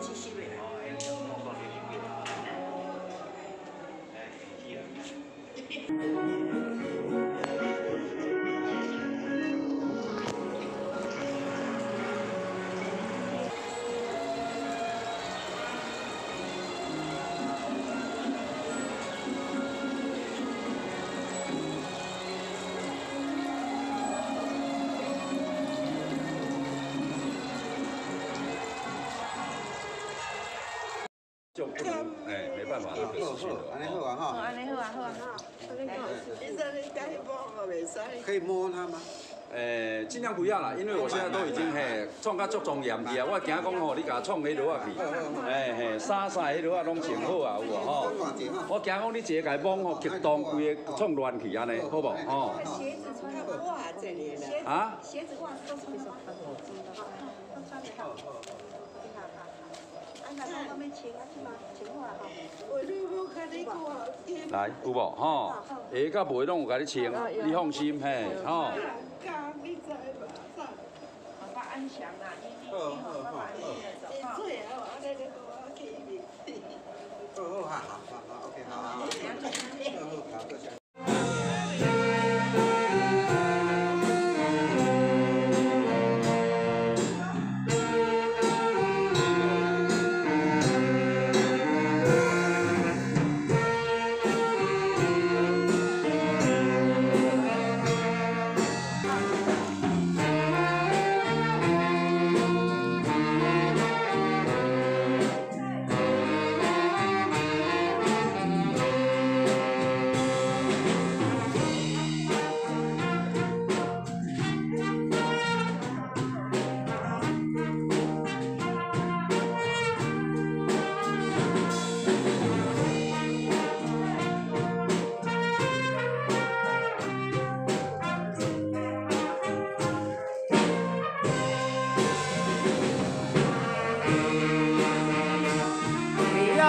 七十。哦，哎，弄到六十。哎，七十。就不能哎没办法了。安尼好啊哦，哈，安尼好啊，好啊。可以摸它吗？诶，尽量不要啦，因为我现在都已经嘿创甲足庄严去啊，我惊讲吼，你甲我创迄落啊去，嘿嘿，衫衫迄落啊拢穿好啊，有无吼？我惊讲你一个摸吼，激动规个创乱去安尼，好无吼？鞋子袜这里了。啊？鞋子袜子都穿的来有无吼？鞋甲袜拢有甲你穿，你放心嘿，吼。好吧，安详啦，你你你好，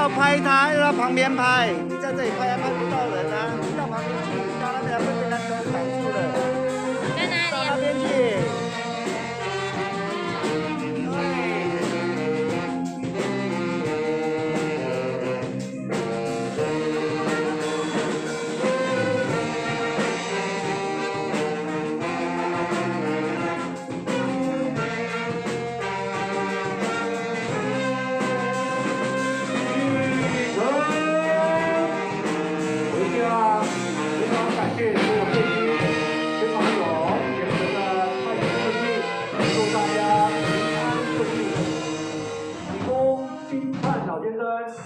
要拍他，要到旁边拍。你在这里拍，拍不到人啊。你到旁边去，到那边会被他车挡住了。在哪到那边去。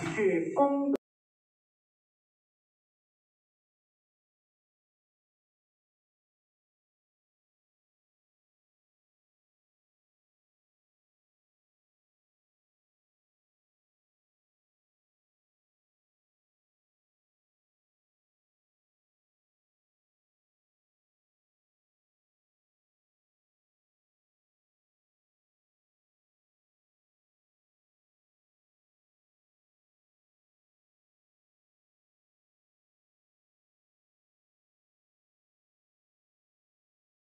先生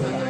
Amen.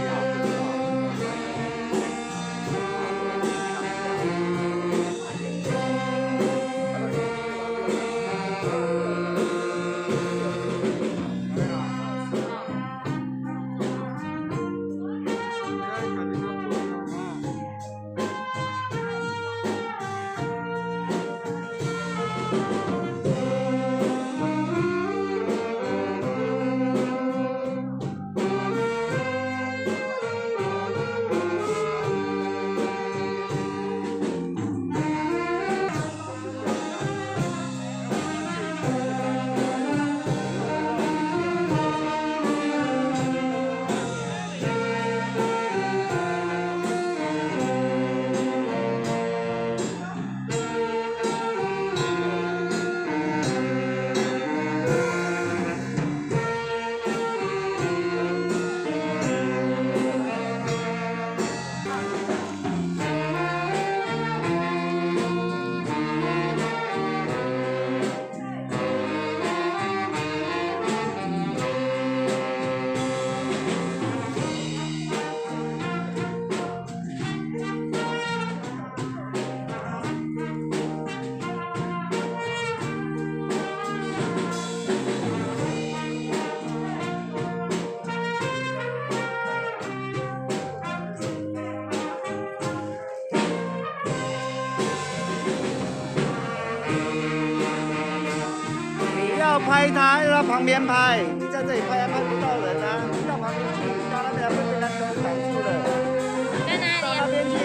一句功德。台，到旁边拍。你在这里拍还拍不到人啊！你到旁边去，到那边会被他挡住的。在哪里啊？到那边去。